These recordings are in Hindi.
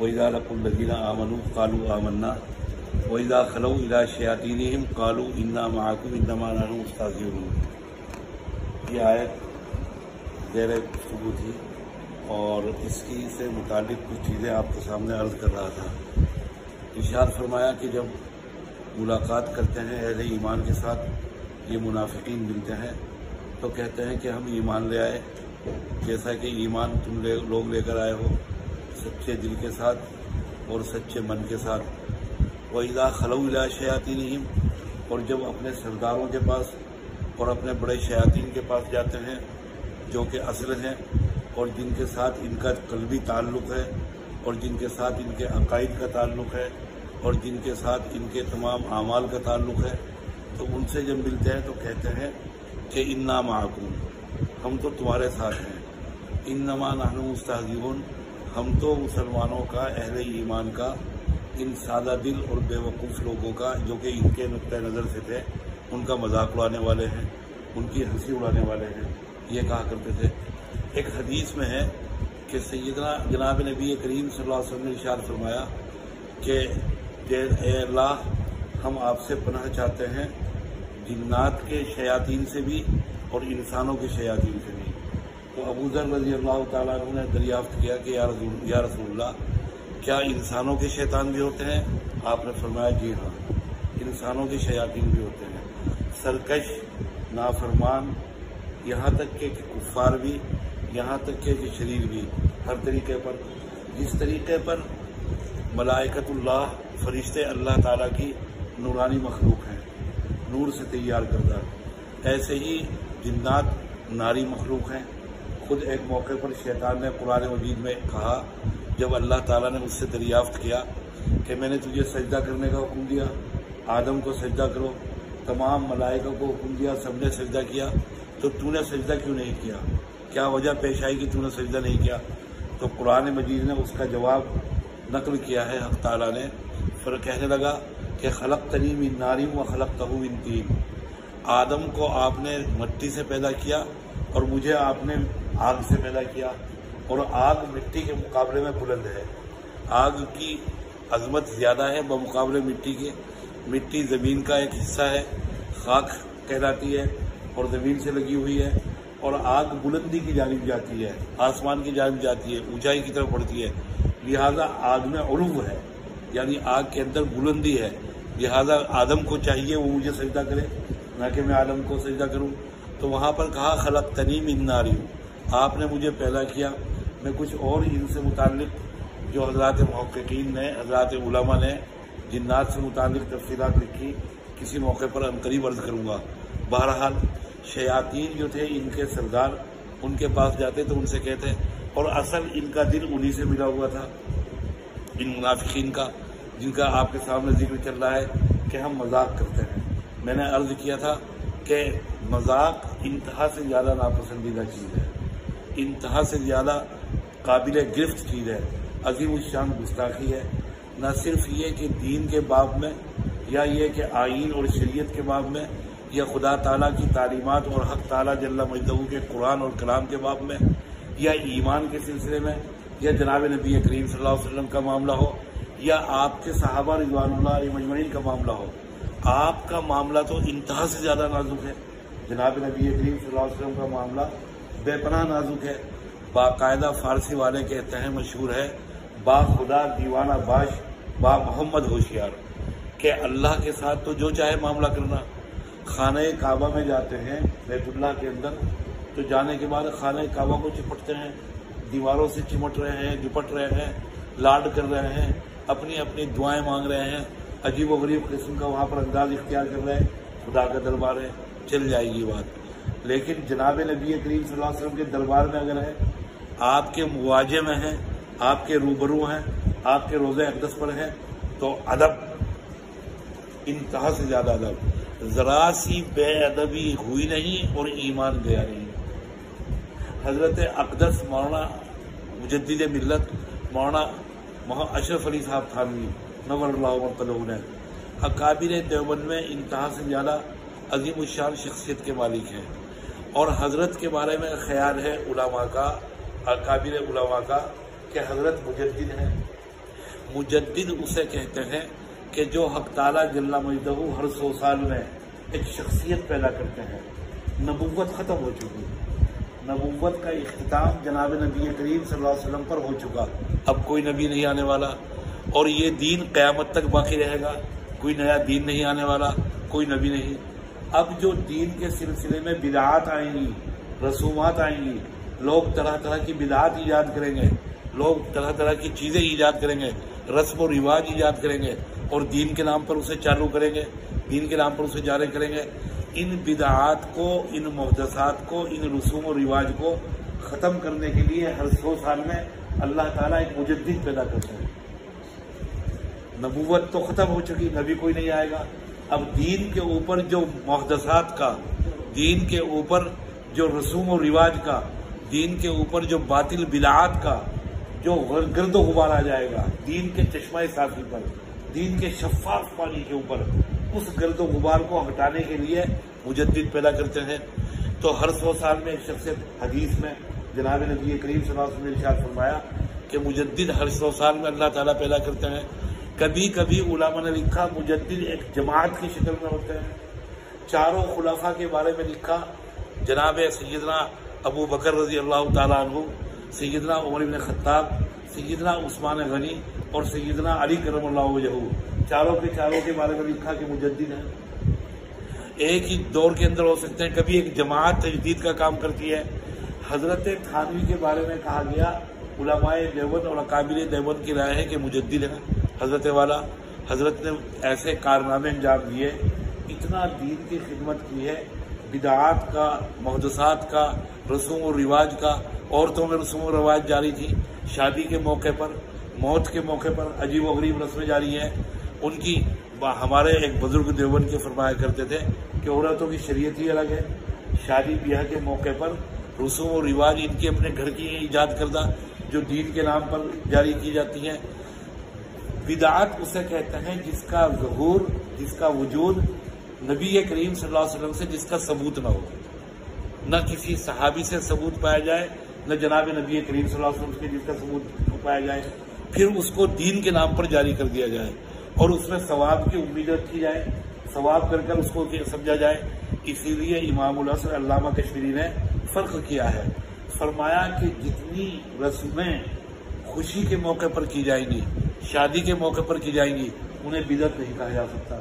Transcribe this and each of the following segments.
वहीदा लकुल्लदीना आमनु कालू आमन्ना वहीदा खलऊ इला शयातीन कालू इन्ना माकुम इन्नमा नहनु मुस्ताज़िऊन ये आयत ज़ेर गुफ्तु थी और इसकी से मुतालिक कुछ चीज़ें आपके सामने अर्ज़ कर रहा था इशार फरमाया कि जब मुलाकात करते हैं अहले ईमान के साथ ये मुनाफिकीन मिलते हैं तो कहते हैं कि हम ईमान ले आए जैसा कि ईमान तुम ले, लोग लेकर आए हो सच्चे दिल के साथ और सच्चे मन के साथ। वहीदा खलौला शयातीन और जब अपने सरदारों के पास और अपने बड़े शयातीन के पास जाते हैं, जो कि असल हैं, और जिनके साथ इनका कलबी ताल्लुक़ है, और जिनके साथ इनके अकायद का ताल्लुक़ है, और जिनके साथ इनके तमाम अमाल का ताल्लुक़ है तो उनसे जब मिलते हैं तो कहते हैं कि इन्ना माकूम। हम तो तुम्हारे साथ हैं। इन नमा नहन हम तो मुसलमानों का, अहल ईमान का, इन सादा दिल और बेवकूफ़ लोगों का, जो कि इनके नुक़ नज़र से थे, उनका मज़ाक उड़ाने वाले हैं, उनकी हँसी उड़ाने वाले हैं, ये कहा करते थे। एक हदीस में है कि सैदना जनाब नबी करीम वसल्लम ने इशार फरमाया कि अल्लाह, हम आपसे पनाह चाहते हैं, जिन्नात के शयातीन से भी और इंसानों के शयातीन से भी। तो अबू जर रज़ी अल्लाह तु ने दरियाफ्त किया कि या रसूल्ला क्या इंसानों के शैतान भी होते हैं? आपने फरमाया, जी हाँ इंसानों के शयातीन भी होते हैं। सरकश, नाफरमान, यहाँ तक के कुफ़ार भी, यहाँ तक के शरीर भी, हर तरीके पर। जिस तरीके पर मलाइकतुल्लाह, फरिश्ते अल्लाह ताला की नूरानी मखलूक हैं, नूर से तैयार करदा। ऐसे ही जिन्नात नारी मखलूक हैं। खुद एक मौके पर शैतान ने कुरान मजीद में कहा, जब अल्लाह ताला ने मुझसे दरियाफ्त किया कि मैंने तुझे सजदा करने का हुक्म दिया, आदम को सजदा करो, तमाम मलाइका को हुक्म दिया, सबने सजदा किया तो तूने सजदा क्यों नहीं किया? क्या वजह पेश आई कि तूने सजदा नहीं किया? तो कुरान मजीद ने उसका जवाब नकल किया है, हक ताला ने। फिर कहने लगा कि खलक तरीम इन नारी व खलक तहू इन तीन। आदम को आपने मट्टी से पैदा किया और मुझे आपने आग से पैदा किया और आग मिट्टी के मुकाबले में बुलंद है। आग की अजमत ज़्यादा है बमुकाबले मिट्टी के। मिट्टी ज़मीन का एक हिस्सा है, खाक कहलाती है और ज़मीन से लगी हुई है और आग बुलंदी की जानब जाती है, आसमान की जानब जाती है, ऊंचाई की तरफ़ बढ़ती है। लिहाजा आग में उर्व है, यानी आग के अंदर बुलंदी है। लिहाजा आदम को चाहिए वो मुझे सजदा करे, ना कि मैं आदम को सजदा करूँ। तो वहाँ पर कहा खलक तनीम इन नारी आपने मुझे पैदा किया। मैं कुछ और इनसे मुतालिक, जो हज़रत महक्कीन ने, हज़रत उलमा ने, जिन्नात से मुतालिक तफसीत लिखी, किसी मौके पर अनकरीब अर्ज़ करूँगा। बहरहाल, शयातीन जो थे, इनके सरदार, उनके पास जाते तो उनसे कहते, और असल इनका दिल उन्हीं से मिला हुआ था, इन मुनाफिकीन का, जिनका आपके सामने ज़िक्र चल रहा है कि हम मज़ाक करते हैं। मैंने अर्ज़ किया था कि मज़ाक इंतहा से ज़्यादा नापसंदीदा चीज़ है। इंतहा से ज़्यादा काबिल गिरफ्त चीज़ है अजीम शान गुस्ताखी है। न सिर्फ़ ये कि दीन के बाब में, या ये कि आइन और शरीयत के बाब में, या खुदा ताला की तालीमत और हक ताला जल्ला मजदू के कुरान और कलाम के बाब में, या ईमान के सिलसिले में, या जनाब नबी करीम वसल्लम का मामला हो, या आपके सहाबा रिजवान मजमैन का मामला हो, आपका मामला तो इंतहा से ज़्यादा नाजुक है। जनाब नबी करीम वसल्लम का मामला बेपना नाजुक है। बाकायदा फारसी वाले कहते हैं, मशहूर है, बा खुदा दीवाना बाश, बा मोहम्मद होशियार। के अल्लाह के साथ तो जो चाहे मामला करना। खाना काबा में जाते हैं बैतुल्ला के अंदर तो जाने के बाद खाना काबा को चिपटते हैं, दीवारों से चिमट रहे हैं, दुपट रहे हैं, लाड कर रहे हैं अपनी अपनी दुआएँ मांग रहे हैं अजीब व गरीब किस्म का वहाँ पर अंदाज इख्तियार कर रहे हैं। खुदा का दरबार है, चल जाएगी बात। लेकिन जनाब नबी करीम वसल्लम के दरबार में अगर है, आपके मुआजे में है, आपके रूबरू हैं, आपके रोज़े अकदस पर हैं तो अदब, इंतहा से ज़्यादा अदब। ज़रा सी बेअदबी हुई नहीं और ईमान गया नहीं। हज़रत अकदस मौलाना मुजद मिलत मौलाना वहाँ अशरफ अली साहब थानवी नवर ने अकाबिर देवबंद में इंतहा से ज़्यादा अजीम शान शख्सियत के मालिक हैं। और हज़रत के बारे में ख्याल है उलामा का, अकाबिर उलामा का, कि हज़रत मुजद हैं। मुजद्दिद उसे कहते हैं कि जो हक ताला मजदहू हर सौ साल में एक शख्सियत पैदा करते हैं। नबूवत ख़त्म हो चुकी नबूवत का अख्ताम जनाब नबी करीम वसल्लम पर हो चुका। अब कोई नबी नहीं आने वाला और ये दीन क़यामत तक बाकी रहेगा। कोई नया दीन नहीं आने वाला, कोई नबी नहीं। अब जो दीन के सिलसिले में बिदात आएँगी, रसूमात आएँगी, लोग तरह तरह की बिदात ईजाद करेंगे, लोग तरह तरह की चीज़ें ईजाद करेंगे, रस्म और रिवाज ईजाद करेंगे और दीन के नाम पर उसे चालू करेंगे, दीन के नाम पर उसे जारी करेंगे। इन बिदात को, इन मुहदसात को, इन रसूम और रिवाज को ख़त्म करने के लिए हर सौ साल में अल्लाह ताला एक मुजद पैदा करते हैं। नबूवत तो ख़त्म हो चुकी, नबी कोई नहीं आएगा। अब दीन के ऊपर जो मुहदसात का, दीन के ऊपर जो रसूम और रिवाज का, दीन के ऊपर जो बातिल बिलात का, जो गर्द गुबार आ जाएगा, दीन के चश्मा साफी पर, दीन के शफाफ पानी के ऊपर, उस गर्द गुबार को हटाने के लिए मुजद पैदा करते हैं। तो हर सौ साल में एक शख्सियत हदीस में जनाब नबी करीम सलाम ने इशार फरमाया कि मुजद हर सौ साल में अल्लाह ताला पैदा करते हैं। कभी कभी उलामा ने लिखा मुजद एक जमात की शक्ल में होते हैं। चारों खुलाफा के बारे में लिखा, जनाब सैदना अबू बकर रज़ी अल्लाह तु सैदना उमर बिन खत्ताब सैदना उस्मान गनी और सैदना अली करम वजहू। चारों के चारों के बारे में लिखा कि मुजद्दिद है। एक ही दौर के अंदर हो सकते हैं, कभी एक जमात तजदीद का काम करती है। हज़रत थानवी के बारे में कहा गया, उलमाए देवन और अकाबिल देवन की राय है कि मुजद्दिद है। हज़रत वाला, हज़रत ने ऐसे कारनामे अंजाम दिए, इतना दीन की खिदमत की है बिदात का, महदसात का, रसूम और रिवाज का, औरतों में रसूम और रिवाज जारी थी, शादी के मौके पर, मौत के मौके पर अजीब व गरीब रस्में जारी हैं, उनकी हमारे एक बुज़ुर्ग देवन के फरमाया करते थे कि औरतों की शरीयत ही अलग है, शादी ब्याह के मौके पर रसूम और रिवाज इनकी अपने घर की ईजाद करदा, जो दीन के नाम पर जारी की जाती हैं बिदात उसे कहते हैं जिसका जहूर, जिसका वजूद नबी करीम वसल्लम से जिसका सबूत ना हो। न किसी सहाबी से सबूत पाया जाए, न जनाब नबी करीम वसल्लम से जिसका सबूत पाया जाए, फिर उसको दीन के नाम पर जारी कर दिया जाए और उसमें सवाब की उम्मीद रखी जाए, सवाब कर कर उसको समझा जाए। इसीलिए इमाम अल्लामा कश्मीरी ने फ़र्क किया है। फरमाया कि जितनी रस्में खुशी के मौके पर की जाएँगी शादी के मौके पर की जाएँगी, उन्हें बिदत नहीं कहा जा सकता।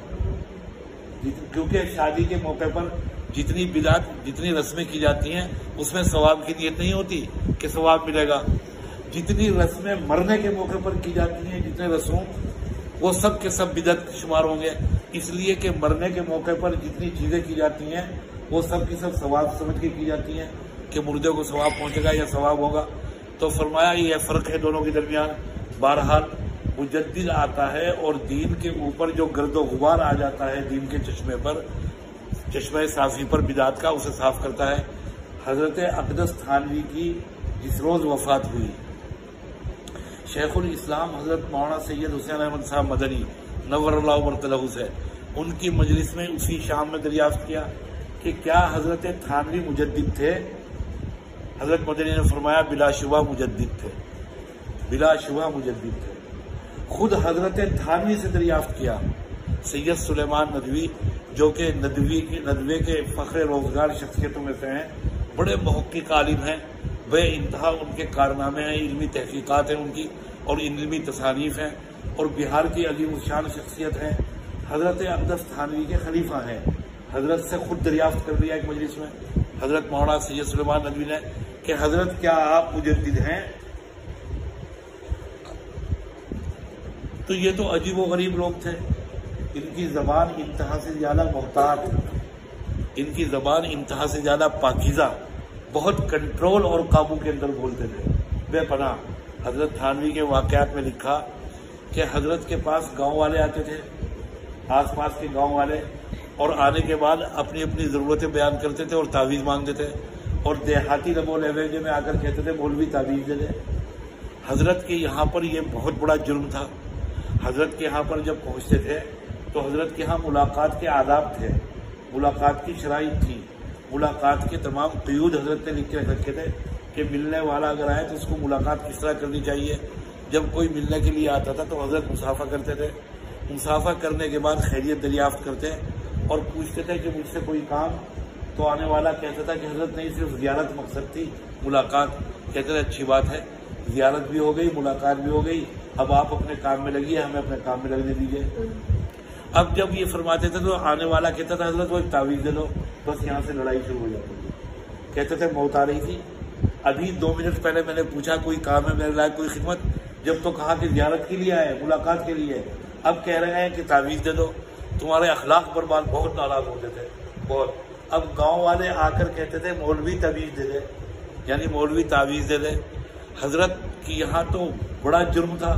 क्योंकि शादी के मौके पर जितनी बिदात, जितनी रस्में की जाती हैं, उसमें सवाब की नीयत नहीं होती कि सवाब मिलेगा। जितनी रस्में मरने के मौके पर की जाती हैं, जितने रस्मों वो सब के सब बिदत शुमार होंगे। इसलिए कि मरने के मौके पर जितनी चीज़ें की जाती हैं, वो सब की सब सवाब समझ के की जाती हैं कि मुर्दे को सवाब पहुंचेगा या सवाब होगा। तो फरमाया, ये फ़र्क है दोनों के दरमियान। बहरहाल मुजद्दिद आता है और दीन के ऊपर जो गर्दो गुबार आ जाता है दीन के चश्मे पर, चश्मे साफी पर बिदात का, उसे साफ़ करता है। हज़रत अकदस थानवी की जिस रोज वफात हुई, शेखुल इस्लाम हज़रत मौलाना सैयद हुसैन अहमद साहब मदनी नवर से, उनकी मजलिस में उसी शाम में दरियाफ्त किया कि क्या हज़रत थानवी मुजद्दिद थे? हज़रत मदनी ने फरमाया बिलाशुबा मुजद्दिद थे। बिलाशुबा मुजद्दिद थे। खुद हज़रत थानवी से दरियाफ्त किया। सैयद सुलेमान नदवी, जो कि नदवी के नदवे के फ़ख्र रोज़गार शख्सियतों में से हैं, बड़े महक्क आलिम हैं। बे इंतहा उनके कारनामे हैं, इलमी तहकीक़ात हैं उनकी और इलमी तसानीफ हैं और बिहार की अजीम शान शख्सियत हैं। हज़रत अकदस थानवी के खलीफा हैं। हज़रत से खुद दरियाफ्त कर लिया एक मजलिस में। हज़रत मौलाना सैयद सुलेमान नदवी ने कि, हज़रत, क्या आप मुजद हैं? तो ये तो अजीब गरीब लोग थे। इनकी जबान इंतहा से ज़्यादा मोहतात इनकी जबान इंतहा से ज़्यादा पाकिजा, बहुत कंट्रोल और काबू के अंदर बोलते थे। बेपना हज़रत थानवी के वाकयात में लिखा कि हज़रत के पास गाँव वाले आते थे, आसपास के गाँव वाले, और आने के बाद अपनी अपनी ज़रूरतें बयान करते थे और तावीज़ मांगते थे, और देहाती नमो लहजे में आकर कहते थे, मौलवी, तावीज़ दे दे। हज़रत के यहाँ पर यह बहुत बड़ा जुर्म था। हज़रत के यहाँ पर जब पहुँचते थे तो हज़रत के यहाँ मुलाकात के आदाब थे। मुलाकात की शराइ थी। मुलाकात के तमाम क्यूद हज़रत ने लिख के रखे थे कि मिलने वाला अगर आए तो उसको मुलाकात किस तरह करनी चाहिए। जब कोई मिलने के लिए आता था तो हज़रत मुसाफा करते थे। मुसाफा करने के बाद खैरियत दरियाफ्त करते और पूछते थे कि मुझसे कोई काम तो आने वाला कहता था कि हज़रत, नहीं, सिर्फ़ जियारत मकसद थी, मुलाकात। कहते थे, अच्छी बात है। जियारत भी हो गई, मुलाकात भी हो गई। अब आप अपने काम में लगिए हमें अपने काम में लगने दीजिए। अब जब ये फरमाते थे तो आने वाला कहता था हज़रत वो तावीज दे लो बस यहाँ से लड़ाई शुरू हो जाती थी कहते थे मौत आ रही थी। अभी दो मिनट पहले मैंने पूछा कोई काम है मेरे लायक कोई खिदमत? जब तो कहा कि जियारत के लिए आए मुलाकात के लिए अब कह रहे हैं कि तावीज दे दो। तुम्हारे अखलाक पर बात बहुत नाराज़ होते थे बहुत। अब गाँव वाले आकर कहते थे मौलवी तावीज दे दे। यानी मौलवी तावीज दे दे। हज़रत की यहाँ तो बड़ा जुर्म था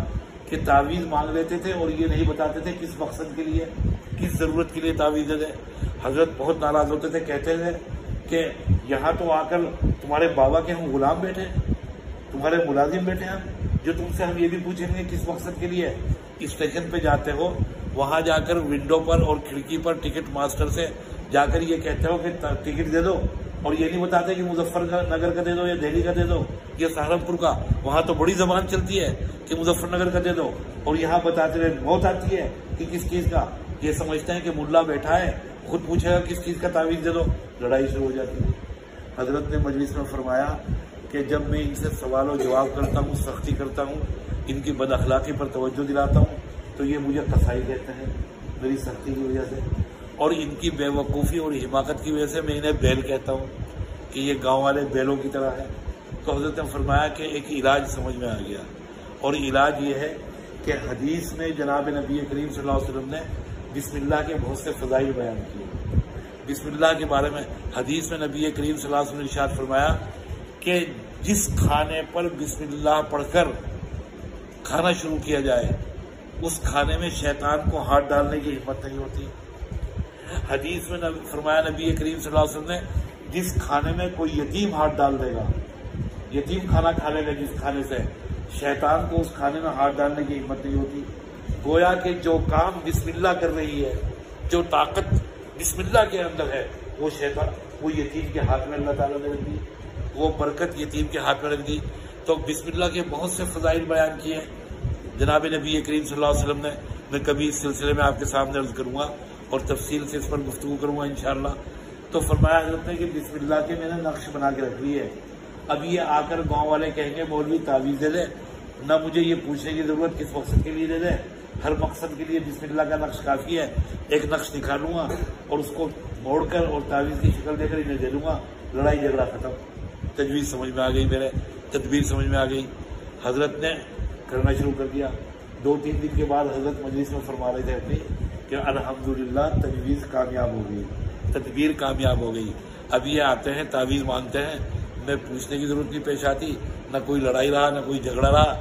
कि तावीज मांग लेते थे और ये नहीं बताते थे किस मकसद के लिए, किस ज़रूरत के लिए तावीज दे हज़रत बहुत नाराज़ होते थे, कहते थे कि यहाँ तो आकर तुम्हारे बाबा के हम गुलाम बैठे तुम्हारे मुलाजिम बैठे हम, जो तुमसे हम ये भी पूछेंगे किस मकसद के लिए स्टेशन पे जाते हो। वहाँ जाकर विंडो पर और खिड़की पर टिकट मास्टर से जाकर ये कहते हो कि टिकट दे दो। और ये नहीं बताते कि मुजफ्फरनगर का दे दो या दिल्ली का दे दो, या सहारनपुर का। वहाँ तो बड़ी जबान चलती है कि मुजफ्फरनगर का दे दो। और यहाँ बताते रहे मौत आती है कि किस चीज़ का। ये समझते हैं कि मुल्ला बैठा है, खुद पूछेगा किस चीज़ का तावीज दे दो, लड़ाई शुरू हो जाती है। हज़रत ने मजलिस में फरमाया कि जब मैं इनसे सवालों जवाब करता हूँ, सख्ती करता हूँ, इनकी बद अखलाकी पर तवज्जो दिलाता हूँ तो ये मुझे कसाई कहते हैं, मेरी सख्ती की वजह से। और इनकी बेवकूफ़ी और हिमाकत की वजह से मैं इन्हें बैल कहता हूँ कि ये गाँव वाले बैलों की तरह है। तो हज़रत ने फरमाया कि एक इलाज समझ में आ गया। और इलाज ये है कि हदीस में जनाब नबी करीम वसल्लम ने बिस्मिल्लाह के बहुत से फ़जाइल बयान किए। बिस्मिल्लाह के बारे में हदीस में नबी करीम वसल्लम ने इशाद फरमाया कि जिस खाने पर बिस्मिल्लाह पढ़कर खाना शुरू किया जाए, उस खाने में शैतान को हाथ डालने की हिम्मत नहीं होती। हदीस में फरमाया नबी करीम वसल्लम ने, जिस खाने में कोई यतीम हाथ डाल देगा, यतीम खाना खा लेगा जिस खाने से, शैतान को उस खाने में हाथ डालने की हिम्मत नहीं होती। गोया के जो काम बिस्मिल्लाह कर रही है, जो ताकत बिस्मिल्लाह के अंदर है, वो शैतान, वो यतीम के हाथ में अल्लाह ताला ने रख दी, वो बरकत यतीम के हाथ में रख दी। तो बिस्मिल्लाह के बहुत से फजाइल बयान किए जनाब नबी करीम सल्लल्लाहु अलैहि वसल्लम ने, मैं कभी इस सिलसिले में आपके सामने अर्ज़ करूँगा और तफसील से इस पर गुफ्तु करूँगा इन तो फरमाया हज़रत ने कि बिस्मिल्लाह के मैंने नक्श बना के रख ली है। अब ये आकर गाँव वाले कहेंगे, मौलवी, तावीज़ दे दे। न मुझे ये पूछने की ज़रूरत किस मकसद के लिए दे दे? हर मकसद के लिए बिस्मिल्लाह का नक्श काफ़ी है। एक नक्श निकालूँगा और उसको मोड़कर और तावीज़ की शक्ल देकर इन्हें दे दूँगा। लड़ाई झगड़ा खत्म। तजवीज़ समझ में आ गई मेरे। तदबीर समझ में आ गई। हज़रत ने करना शुरू कर दिया। दो तीन दिन के बाद हज़रत मजलिस में फरमा रहे थे अपनी। कि अल्हम्दुलिल्लाह, तजवीज़ कामयाब हो गई। तदबीर कामयाब हो गई। अब ये आते हैं, तावीज़ मानते हैं न पूछने की ज़रूरत नहीं पेश आती, न कोई लड़ाई रहा, न कोई झगड़ा रहा।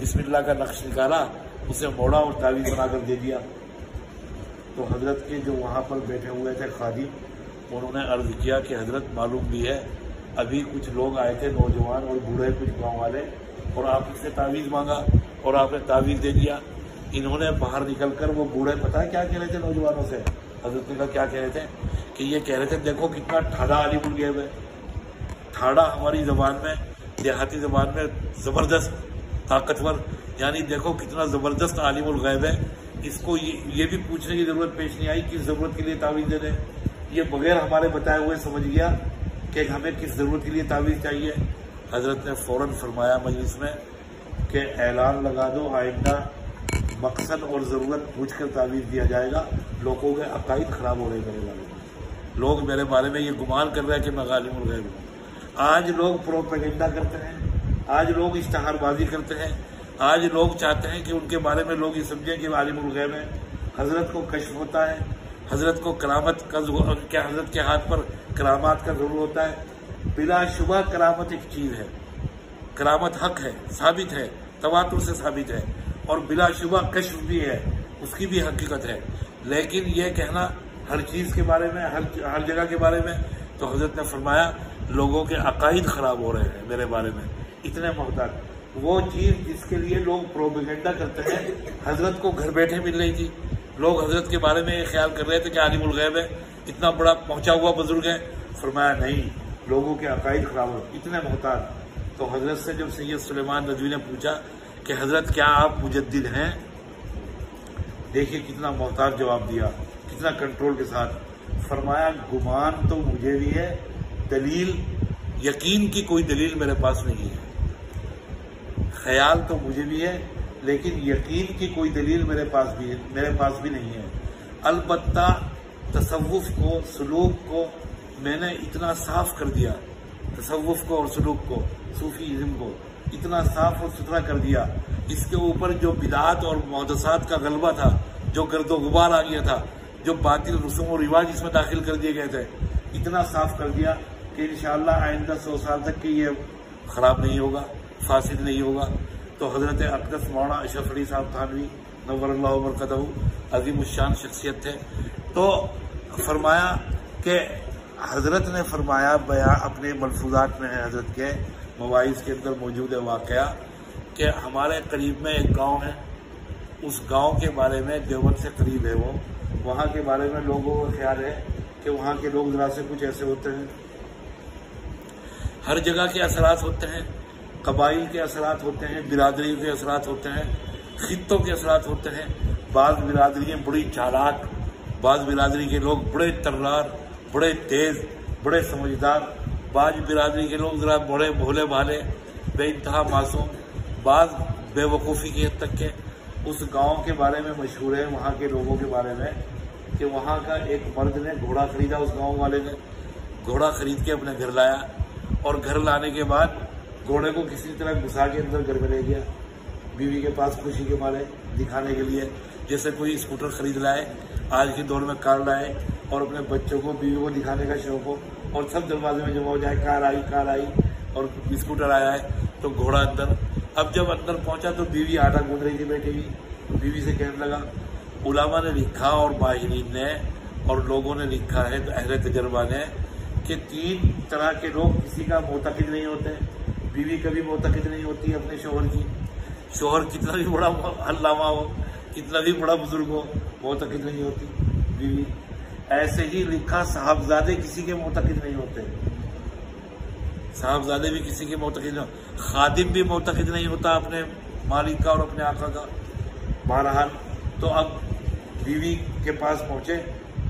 बिस्मिल्ला का नक्श निकाला, उसे मोड़ा और तावीज़ बनाकर दे दिया। तो हज़रत के जो वहाँ पर बैठे हुए थे खादिम उन्होंने अर्ज़ किया कि हज़रत मालूम भी है, अभी कुछ लोग आए थे, नौजवान और बूढ़े कुछ गाँव वाले, और आप इससे तावीज़ मांगा, और आपने तावीज़ दे दिया। इन्होंने बाहर निकलकर वो बूढ़े पता है क्या कह रहे थे नौजवानों से? हज़रत ने क्या कह रहे थे? कि ये कह रहे थे देखो कितना ठाड़ा आलिमुल गैब है। ठाड़ा हमारी जबान में देहाती जबान में ज़बरदस्त ताकतवर यानी देखो कितना ज़बरदस्त आलिमुल गैब है। इसको ये, ये भी पूछने की ज़रूरत पेश नहीं आई किस ज़रूरत के लिए तावीज दे दें ये बगैर हमारे बताए हुए समझ गया कि हमें किस ज़रूरत के लिए तावीज चाहिए। हज़रत ने फ़ौरन फरमाया मजलिस में कि ऐलान लगा दो आइंदा मकसद और ज़रूरत पूछ कर तावीज़ दिया जाएगा। लोगों के अकायद ख़राब हो रहे हैं मेरे बारे में। लोग मेरे बारे में ये गुमान कर रहे हैं कि मैं गालिम गैब हूँ। आज लोग प्रोपेगेंडा करते हैं। आज लोग इश्तहारबाजी करते हैं। आज लोग चाहते हैं कि उनके बारे में लोग ये समझें कि आलिम गैब है। हज़रत को कश्फ होता है। हज़रत को करामत का क्या हज़रत के हाथ पर करामात का ज़रूर होता है। बिलाशुबा करामत एक चीज़ है। करामत हक है, साबित है, तवातुर से साबित है। और बिलाशुबा कश्फ भी है, उसकी भी हकीकत है। लेकिन ये कहना हर चीज़ के बारे में, हर हर जगह के बारे में तो हज़रत ने फरमाया, लोगों के अकायद ख़राब हो रहे हैं मेरे बारे में। इतने मोहताज। वो चीज़ जिसके लिए लोग प्रोपेगेंडा करते हैं, हज़रत को घर बैठे मिल रही थी। लोग हज़रत के बारे में ये ख्याल कर रहे थे कि आलिमुल गैब है, इतना बड़ा पहुँचा हुआ बुज़ुर्ग है। फरमाया, नहीं, लोगों के अकायद खराब हो इतने मोहताज। तो हज़रत से जब सैयद सलेमान नदवी ने पूछा कि हज़रत, क्या आप मुजद्दिद हैं? देखिए कितना मोहताज जवाब दिया, कितना कंट्रोल के साथ। फरमाया, गुमान तो मुझे भी है, दलील, यकीन की कोई दलील मेरे पास नहीं है। ख्याल तो मुझे भी है, लेकिन यकीन की कोई दलील मेरे पास भी, मेरे पास भी नहीं है। अलबत्ता तसव्वुफ को, सलूक को मैंने इतना साफ़ कर दिया, तसव्वुफ को और सलूक को सूफीज़म को। इतना साफ़ और सुथरा कर दिया। इसके ऊपर जो बिदात और मुहदसात का गलबा था, जो गर्दो गुबार आ गया था, जो बातिल रसूम और रिवाज इसमें दाखिल कर दिए गए थे, इतना साफ़ कर दिया कि इन आइंदा सौ साल तक की ये खराब नहीं होगा, फासिद नहीं होगा। तो हज़रत अकदस मौना अशरफ अली साहब थानवी नवर बरकत अजीम शान शख्सियत थे। तो फरमाया कि हज़रत ने फरमाया, बया अपने मलफूजात में हज़रत के मवाइस के अंदर मौजूद है वाक़ कि हमारे करीब में एक गाँव है। उस गाँव के बारे में देवबंद से करीब है वो। वहाँ के बारे में लोगों का ख्याल है कि वहाँ के लोग जरा से कुछ ऐसे होते हैं। हर जगह के असरात होते हैं, कबाइल के असरात होते हैं बिरादरी के असरात होते हैं, खितों के असरात होते हैं। बाद बिरादरियाँ बड़ी चालाक बाद बिरादरी के लोग बड़े तर्रार, बड़े तेज, बड़े समझदार बाज बिरादरी के लोग जरा बड़े भोले भाले, बेइंतहा मासूम, बाज बेवकूफ़ी के हद तक के उस गाँव के बारे में मशहूर है, वहाँ के लोगों के बारे में, कि वहाँ का एक मर्द ने घोड़ा खरीदा उस गाँव वाले ने, घोड़ा खरीद के अपने घर लाया, और घर लाने के बाद घोड़े को किसी तरह घुसा के अंदर घर में ले गया, बीवी के पास खुशी के मारे दिखाने के लिए, जैसे कोई स्कूटर खरीद लाए आज के दौर में कार लाए और अपने बच्चों को, बीवी को दिखाने का शौक हो और सब दरवाजे में जमा हो जाए, कार आई कार आई और स्कूटर आया है तो घोड़ा अंदर। अब जब अंदर पहुँचा तो बीवी आटा गूंद रही थी बैठी हुई बीवी से कहने लगा, उलामा ने लिखा और माहरीन ने और लोगों ने लिखा है तो अहले तजर्बा ने, कि तीन तरह के लोग किसी का मोतकद नहीं होते बीवी कभी मोतकद नहीं होती अपने शोहर की। शोहर कितना भी बड़ा अल्लामा हो कितना भी बड़ा बुज़ुर्ग हो मोतकद नहीं होती। बीवी, ऐसे ही लिखा साहबजादे किसी के मोतकद नहीं होते। साहबजादे भी किसी के मोतकद नहीं खादिम भी मोतकद नहीं होता अपने मालिक का और अपने आका का। बहरहाल तो अब बीवी के पास पहुँचे।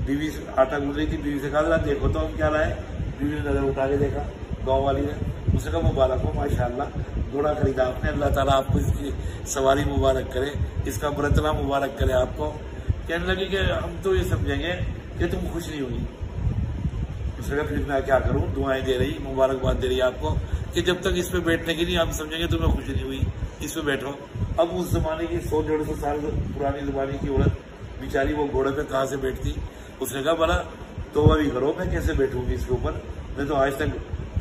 बीवी आटा गुजरी थी, बीवी से कहा देखो तो हम क्या लाए? बीवी ने नज़र उठा के देखा, गाँव वाली ने। कहा मुबारक हो, माशाल्लाह। घोड़ा खरीदा आपने। अल्लाह ताला आपको इसकी सवारी मुबारक करे, इसका बरतना मुबारक करे आपको। कहने लगी कि हम तो ये समझेंगे कि तुम खुश नहीं होगी। उसने कहा फिर मैं क्या करूँ? दुआएँ दे रही, मुबारकबाद दे रही आपको कि जब तक इस पर बैठने की नहीं हम समझेंगे तुम्हें खुश नहीं हुई। इस पर बैठो। अब उस जमाने की सौ डेढ़ सौ साल पुरानी जमाने की औरत, बेचारी वो घोड़े पे कहाँ से बैठती? उसने कहा, बोला तो भी करो, मैं कैसे बैठूँगी इसके ऊपर? मैं तो आज तक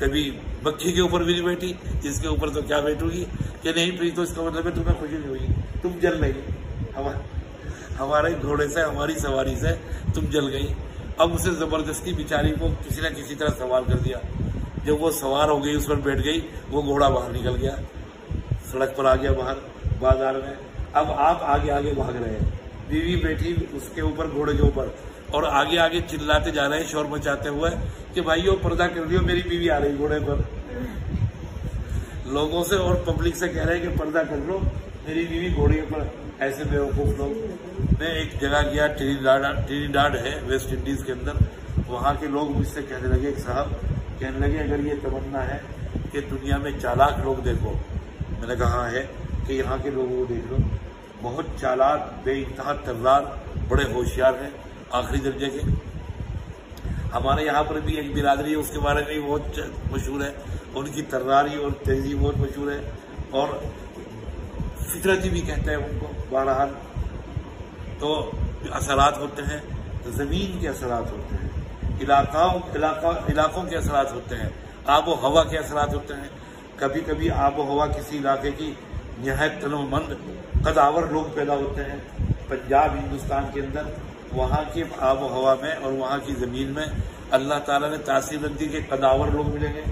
कभी बक्खी के ऊपर भी नहीं बैठी इसके ऊपर तो क्या बैठूँगी? कि नहीं प्री तो इसका मतलब है तुम्हें खुशी नहीं हुई तुम जल नहीं हमारे घोड़े से, हमारी सवारी से तुम जल गई। अब उसे ज़बरदस्ती बिचारी को किसी न किसी तरह सवार कर दिया। जब वो सवार हो गई, उस पर बैठ गई, वो घोड़ा बाहर निकल गया। सड़क पर आ गया बाहर, बाज़ार में। अब आप आगे आगे भाग रहे हैं। बीवी बैठी उसके ऊपर, घोड़े के ऊपर। और आगे आगे चिल्लाते जा रहे हैं, शोर मचाते हुए, कि वो पर्दा कर लियो मेरी बीवी आ रही घोड़े पर। लोगों से और पब्लिक से कह रहे हैं कि पर्दा कर लो, मेरी बीवी घोड़े पर। ऐसे बेवकूफ़ लोग। मैं एक जगह गया ट्रिनिडाड है, वेस्ट इंडीज़ के अंदर। वहाँ के लोग मुझसे कहने लगे साहब, कहने लगे, अगर ये तमन्ना है कि दुनिया में चालाक लोग देखो। मैंने कहा हाँ है, कि यहाँ के लोगों को देख लो। बहुत चालाक बे बेइंतहा तर्रार बड़े होशियार हैं। आखिरी दर्जे के। हमारे यहाँ पर भी एक बिरादरी है, उसके बारे में भी बहुत मशहूर है। उनकी तर्रारी और तेज़ी बहुत मशहूर है। और फितरती भी कहते हैं उनको, बहरहाल। तो असरात होते हैं, ज़मीन के असरात होते हैं, इलाकाओं, इलाका, इलाकों के असरात होते हैं आब हवा के असरात होते हैं। कभी कभी आब हवा किसी इलाके की नहायत तनोमंद, कदावर लोग पैदा होते हैं, पंजाब, हिंदुस्तान के अंदर। वहाँ की आब हवा में और वहाँ की ज़मीन में अल्लाह ताला ने तासीर कि कदावर लोग मिलेंगे।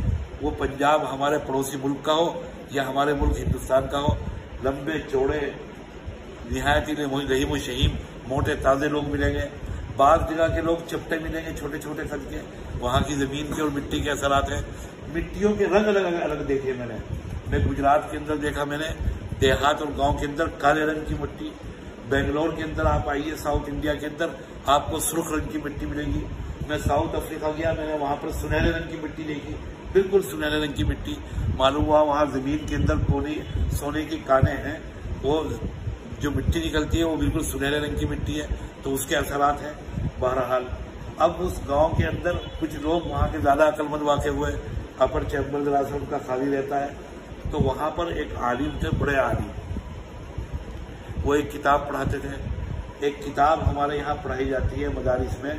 वो पंजाब हमारे पड़ोसी मुल्क का हो या हमारे मुल्क हिंदुस्तान का हो। लंबे चौड़े नहायत ही रहीम शहीम, मोटे ताज़े लोग मिलेंगे। बाद जगह के लोग चपटे मिलेंगे छोटे छोटे कद के। वहाँ की ज़मीन के और मिट्टी के असरात हैं। मिट्टियों के रंग अलग अलग देखे मैंने। मैं गुजरात के अंदर देखा मैंने। देहात और गाँव के अंदर काले रंग की मिट्टी। बेंगलोर के अंदर आप आइए, साउथ इंडिया के अंदर आपको सुर्ख रंग की मिट्टी मिलेगी। मैं साउथ अफ्रीका गया, मैंने वहाँ पर सुनहरे रंग की मिट्टी देखी। बिल्कुल सुनहरे रंग की मिट्टी। मालूम हुआ वहाँ ज़मीन के अंदर कोने, सोने के काने हैं। वो जो मिट्टी निकलती है, वो बिल्कुल सुनहरे रंग की मिट्टी है तो उसके असरात हैं। बहरहाल, अब उस गाँव के अंदर कुछ लोग वहाँ के ज़्यादा अकलमंद वाक़ हुए अपर चैम्बर दराज उनका खाली रहता है। तो वहाँ पर एक आलिम थे, बड़े आलिम। वो एक किताब पढ़ाते थे। एक किताब हमारे यहाँ पढ़ाई जाती है मदारिस में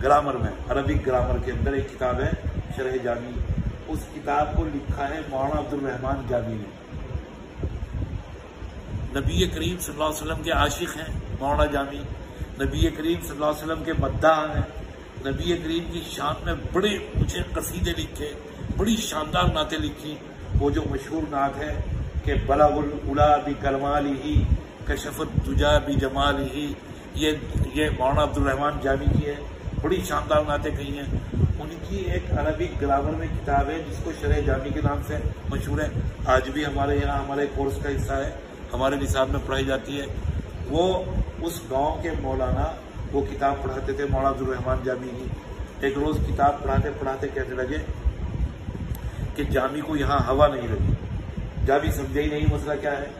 ग्रामर में, अरबिक ग्रामर के अंदर एक किताब है, शरह जामी उस किताब को लिखा है मौलाना अब्दुल रहमान जामी ने। नबी करीम सल्लल्लाहु अलैहि वसल्लम के आशिक हैं, मौलाना जामी नबी करीम सल्लल्लाहु अलैहि वसल्लम के मद्दा हैं। नबी करीम की शान में बड़े ऊँचे कसीदे लिखे, बड़ी शानदार नाते लिखी। वो जो मशहूर नात है कि बलाउल उला भी कलमाल ही, कशफत दुजा भी जमाल ही। ये ये मौलाना अब्दुलरहमान जामी की है, बड़ी शानदार नाते कही हैं। उनकी एक अरबिक ग्रामर में किताब है, जिसको शरह जामी के नाम से मशहूर है। आज भी हमारे यहाँ हमारे कोर्स का हिस्सा है, हमारे निसाब में पढ़ाई जाती है। वो उस गाँव के मौलाना, वो किताब पढ़ाते थे, मौलाना अब्दुल रहमान जामी की एक रोज किताब पढ़ाते पढ़ाते कहने लगे कि जामी को यहाँ हवा नहीं लगी। जामी समझे ही नहीं मसला क्या है।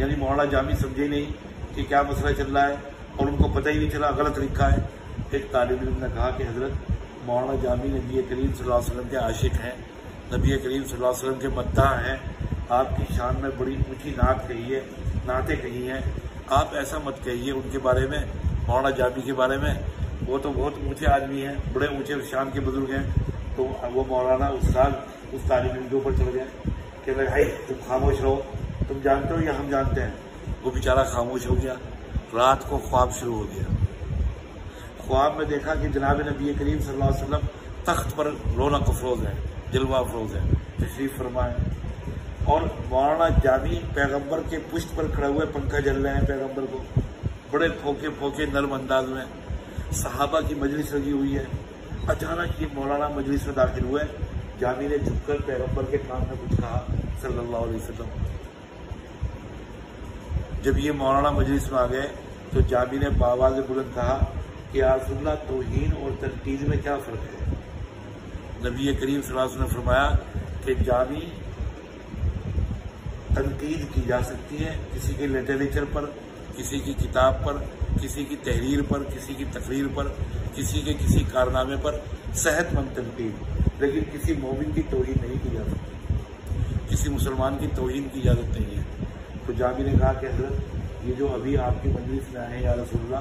यानी मौलाना जामी समझे ही नहीं कि क्या मसला चल रहा है और उनको पता ही नहीं चला, गलत लिखा है। एक तालब इम ने कहा कि हज़रत मौलाना जामी नबी करीम वसल्लम के आशिक हैं, नबी करीम वसल्लम के मद्दा हैं। आपकी शान में बड़ी ऊँची नात कही है, नाते कही हैं। आप ऐसा मत कहिए उनके बारे में, मौलाना जाबी के बारे में। वो तो बहुत ऊँचे आदमी हैं, बड़े ऊँचे शान के बुज़ुर्ग हैं। तो वो मौलाना उस्ताद, उस तालीम के ऊपर चल गए। कि भाई तुम खामोश रहो। तुम जानते हो या हम जानते हैं? वो बेचारा खामोश हो गया। रात को ख्वाब शुरू हो गया। ख्वाब में देखा कि जनाब नबी करीम सल्लल्लाहु अलैहि वसल्लम तख्त पर रौनक अफरोज है, जलवा अफरोज है, तशरीफ़ फरमाए। और मौलाना जामी पैगंबर के पुष्ट पर खड़े हुए पंखा जल रहे हैं पैगंबर को। बड़े फोके फोके नर्म अंदाज में। सहाबा की मजलिस लगी हुई है। अचानक ये मौलाना मजलिस में दाखिल हुए। जामी ने झुककर पैगंबर के कान में कुछ कहा। सल्लल्लाहु अलैहि वसल्लम। जब ये मौलाना मजलिस में आ गए तो जामी ने बाबा से बुलंद कहा कि आसुल्ला तोहीन और तनकीद में क्या फ़र्क है? नबी करीम सलाह ने फरमाया कि जामी तनकीद की जा सकती है किसी के लिटरेचर पर, किसी की किताब पर, किसी की तहरीर पर, किसी की तकरीर पर, किसी के किसी कारनामे पर, सेहतमंद तनकीद। लेकिन किसी मोमिन की तोहन नहीं की जा सकती। किसी मुसलमान की तोहन की इजाज़त नहीं है। तो जामी ने कहा कि हज़रत, ये जो अभी आपकी मजलिस में आए हैं या रसोल्ला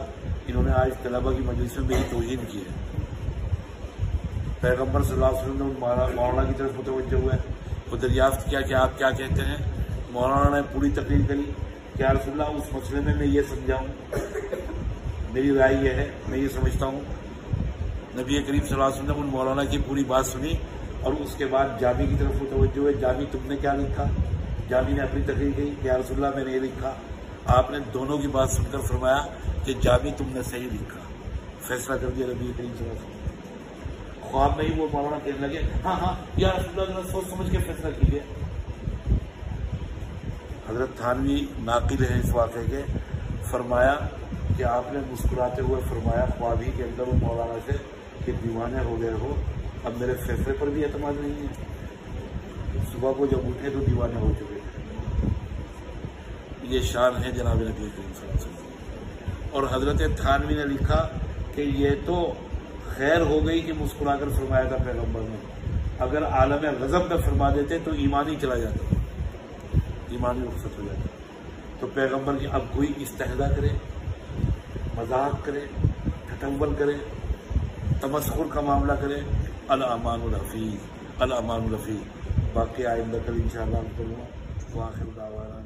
इन्होंने आज तलबा की मजलिस में मेरी तोहन की है। पैगंबर अलैहि वसल्लम ने मौलाना की तरफ़ मुतवजह हुआ है वो दरियाफ्त किया कि आप क्या कहते हैं? मौलाना ने पूरी तकरीर करी। क्या रसुल्ला उस मसले में मैं ये समझाऊँ? मेरी राय यह है, मैं ये समझता हूँ। नबी करीम सलाह ने उन मौलाना की पूरी बात सुनी। और उसके बाद जामी की तरफ़ मुतवजो हुए जामी तुमने क्या लिखा? जामी ने अपनी तकरीर की क्या रसुल्ला मैंने ये लिखा। आपने दोनों की बात सुनकर फरमाया कि जामी तुमने सही लिखा। फैसला कर दिया नबी करीम सलाह ख्वाब में ही वो मौलाना कहने लगे हाँ हाँ या सोच समझ के फैसला कीजिए। हज़रत थानवी नाकिल है इस वाक़े के। फरमाया कि आपने मुस्कुराते हुए फरमाया ख्वाबी के अंदर वो मौलाना से, कि दीवाने हो गए हो। अब मेरे फैसले पर भी एतमाद नहीं है। सुबह को जब उठे तो दीवाने हो चुके। हैं ये शान है जनाब नबी करीम और हज़रत थानवी ने लिखा कि ये तो खैर हो गई कि मुस्कुराकर फरमाया था पैगंबर ने। अगर आलम गजब में फरमा देते तो ईमान ही चला जाता। ईमानी रुखसत हो जाता। तो पैगंबर की अब कोई इस्तेदा करे, मज़ाक करे ठटम्बल करे, तमस्कुर का मामला करे अल अमान हफीज़ अल अमान हफीज़ बाकी आइंदा कल इन शाला वाखिर दावाना